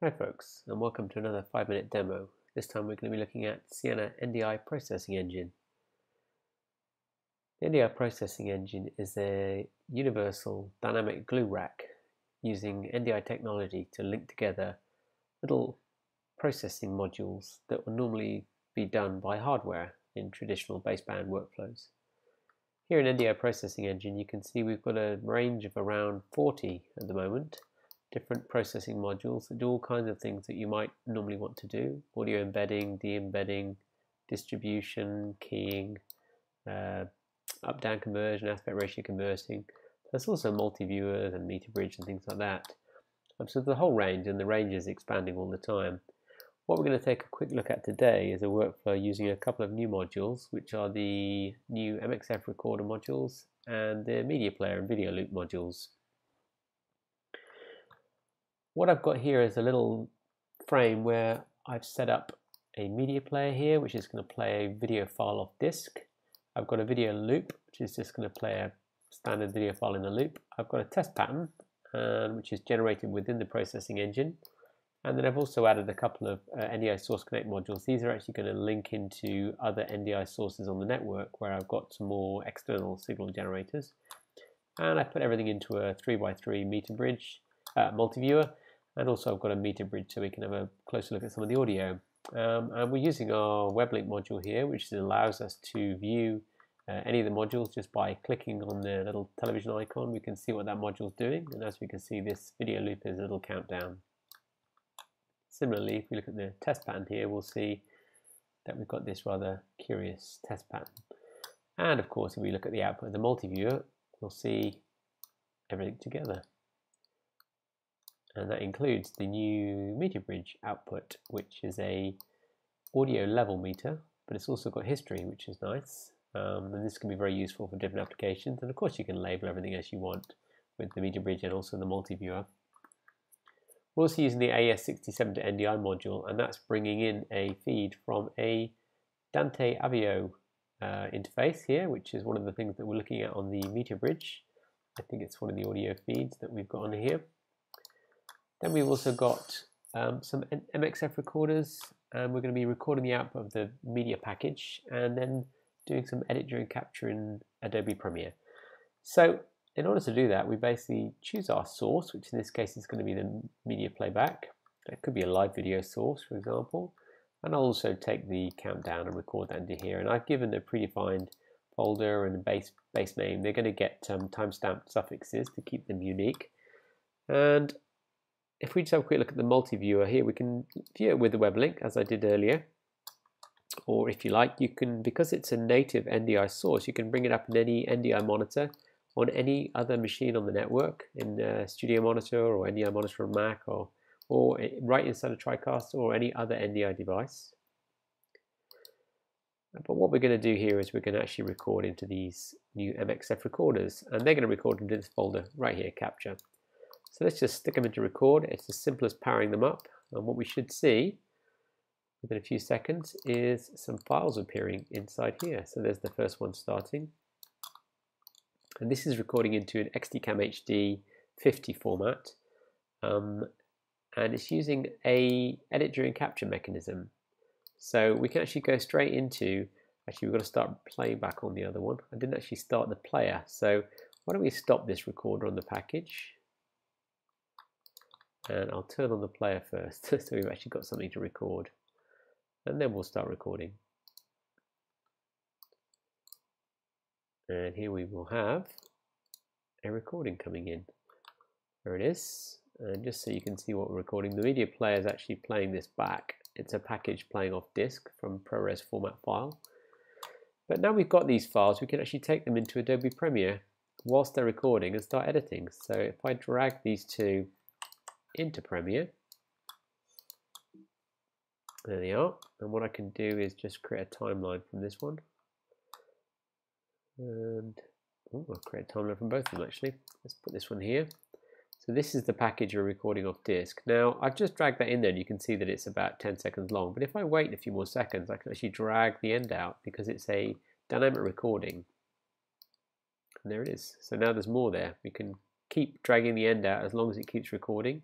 Hi folks, and welcome to another 5 minute demo. This time we're going to be looking at Sienna NDI Processing Engine. The NDI Processing Engine is a universal dynamic glue rack using NDI technology to link together little processing modules that would normally be done by hardware in traditional baseband workflows. Here in NDI Processing Engine you can see we've got a range of around 40 at the moment different processing modules that do all kinds of things that you might normally want to do audio embedding, de-embedding, distribution, keying, uh, up down conversion, aspect ratio converting. There's also multi viewers and meter bridge and things like that. Um, so the whole range, and the range is expanding all the time. What we're going to take a quick look at today is a workflow using a couple of new modules, which are the new MXF recorder modules and the media player and video loop modules. What I've got here is a little frame where I've set up a media player here, which is going to play a video file off disk. I've got a video loop, which is just going to play a standard video file in a loop. I've got a test pattern, um, which is generated within the processing engine. And then I've also added a couple of uh, NDI Source Connect modules. These are actually going to link into other NDI sources on the network where I've got some more external signal generators. And I put everything into a 3x3 meter bridge uh, multi-viewer and also I've got a meter bridge so we can have a closer look at some of the audio. Um, and we're using our WebLink module here, which allows us to view uh, any of the modules just by clicking on the little television icon. We can see what that module is doing, and as we can see, this video loop is a little countdown. Similarly, if we look at the test pattern here, we'll see that we've got this rather curious test pattern. And of course, if we look at the output of the multi-viewer, we'll see everything together and that includes the new meter bridge output which is a audio level meter but it's also got history which is nice. Um, and this can be very useful for different applications. And of course you can label everything as you want with the meter bridge and also the multi-viewer. We're also using the AES67 to NDI module and that's bringing in a feed from a Dante Avio uh, interface here which is one of the things that we're looking at on the meter bridge. I think it's one of the audio feeds that we've got on here then we've also got um, some MXF recorders and we're going to be recording the output of the media package and then doing some edit during capture in Adobe Premiere. So in order to do that we basically choose our source which in this case is going to be the media playback. It could be a live video source for example and I'll also take the countdown and record that into here and I've given a predefined folder and a base, base name. They're going to get um, timestamp suffixes to keep them unique and if we just have a quick look at the multi-viewer here, we can view it with the web link as I did earlier. Or if you like, you can, because it's a native NDI source, you can bring it up in any NDI monitor on any other machine on the network, in a Studio Monitor or NDI Monitor on Mac, or, or right inside a TriCaster or any other NDI device. But what we're going to do here is we're going to actually record into these new MXF recorders, and they're going to record into this folder right here, Capture. So let's just stick them into record. It's as simple as powering them up. And what we should see within a few seconds is some files appearing inside here. So there's the first one starting. And this is recording into an XDCAM HD 50 format. Um, and it's using a edit during capture mechanism. So we can actually go straight into, actually we've got to start playing back on the other one. I didn't actually start the player. So why don't we stop this recorder on the package and I'll turn on the player first so we've actually got something to record. And then we'll start recording. And here we will have a recording coming in. There it is. And just so you can see what we're recording the media player is actually playing this back. It's a package playing off disk from ProRes format file. But now we've got these files we can actually take them into Adobe Premiere whilst they're recording and start editing. So if I drag these two into Premiere. There they are. And what I can do is just create a timeline from this one. And oh, I'll create a timeline from both of them actually. Let's put this one here. So this is the package you're recording off disk. Now I've just dragged that in there and you can see that it's about 10 seconds long. But if I wait a few more seconds, I can actually drag the end out because it's a dynamic recording. And there it is. So now there's more there. We can keep dragging the end out as long as it keeps recording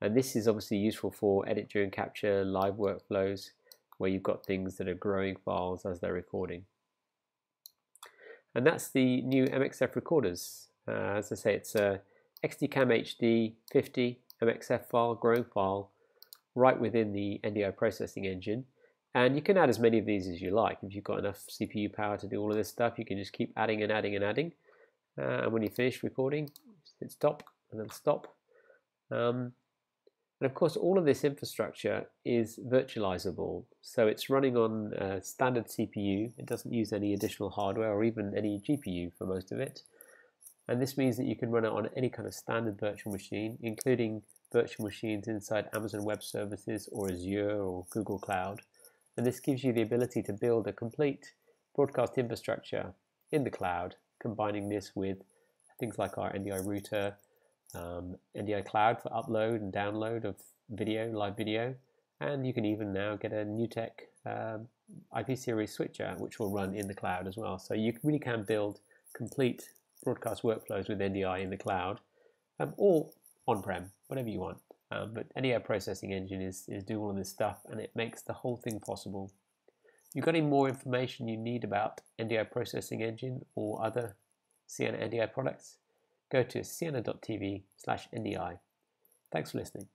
And this is obviously useful for edit during capture, live workflows, where you've got things that are growing files as they're recording. And that's the new MXF recorders. Uh, as I say, it's a XDCAM HD 50 MXF file, growing file, right within the NDI processing engine. And you can add as many of these as you like. If you've got enough CPU power to do all of this stuff, you can just keep adding and adding and adding. Uh, and when you finish recording, hit stop and then stop. Um, and of course, all of this infrastructure is virtualizable. So it's running on standard CPU. It doesn't use any additional hardware or even any GPU for most of it. And this means that you can run it on any kind of standard virtual machine, including virtual machines inside Amazon Web Services or Azure or Google Cloud. And this gives you the ability to build a complete broadcast infrastructure in the cloud, combining this with things like our NDI router, um, NDI Cloud for upload and download of video, live video, and you can even now get a NewTek um, IP series switcher which will run in the cloud as well. So you really can build complete broadcast workflows with NDI in the cloud, um, or on-prem, whatever you want. Um, but NDI processing engine is, is doing all of this stuff and it makes the whole thing possible. If you've got any more information you need about NDI processing engine or other Sienna NDI products, go to sienna.tv slash NDI. Thanks for listening.